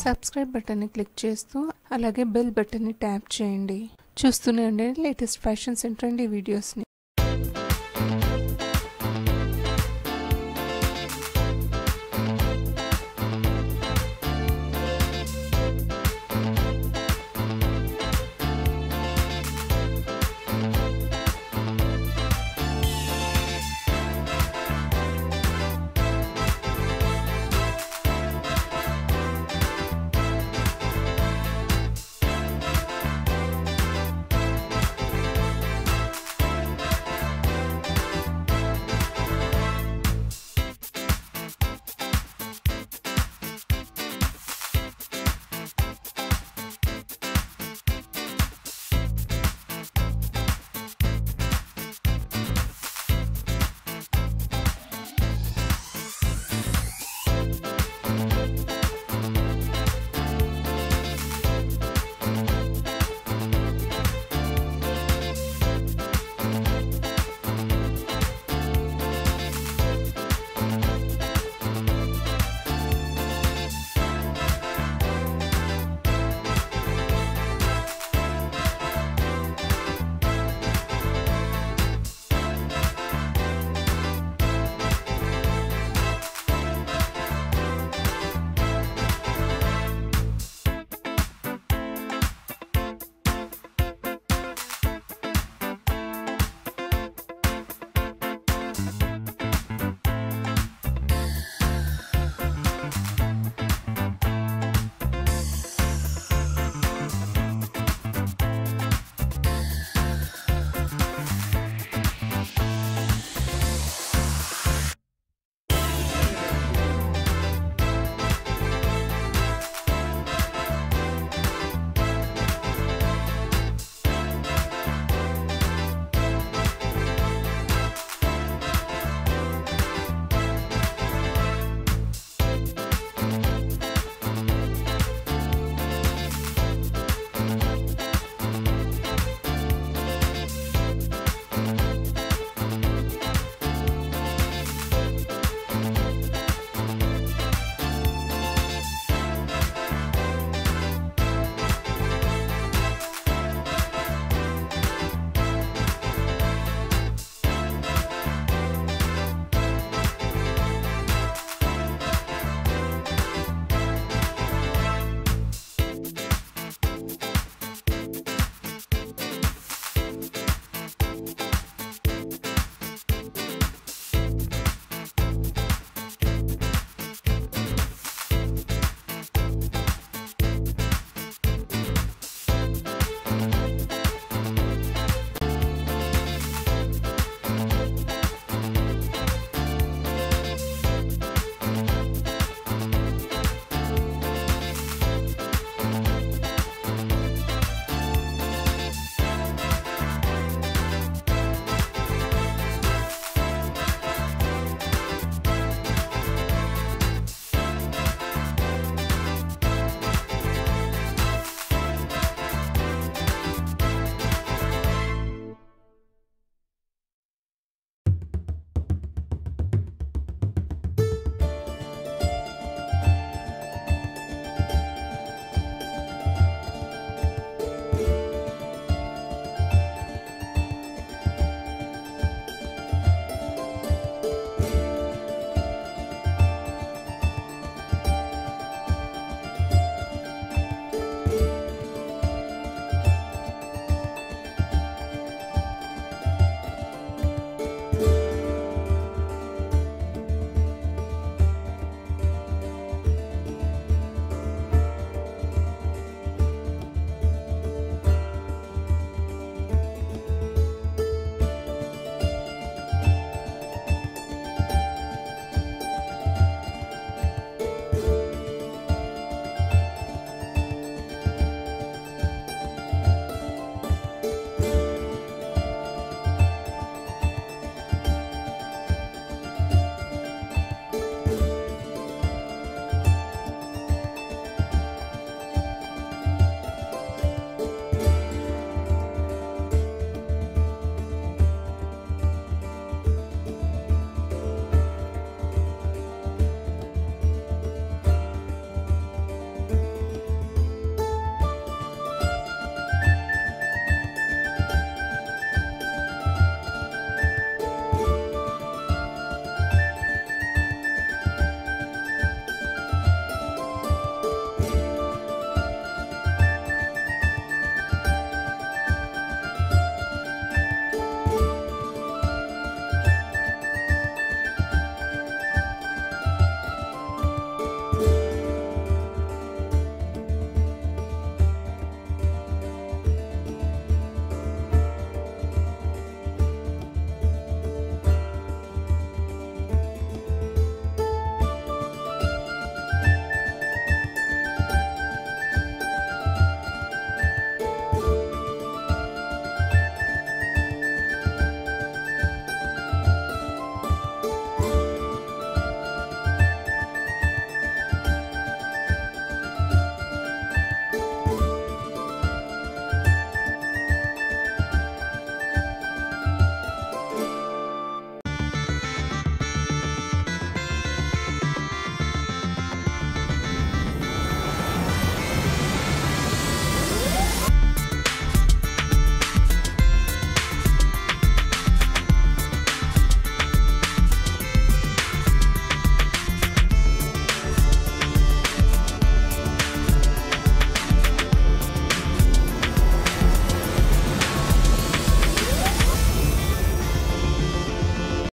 Subscribe బటన్ని click చేస్తూ అలాగే బెల్ బటన్ని ట్యాప్ చేయండి. చూస్తూనే ఉండండి లేటెస్ట్ ఫ్యాషన్స్ అండ్ ట్రెండీ వీడియోస్ని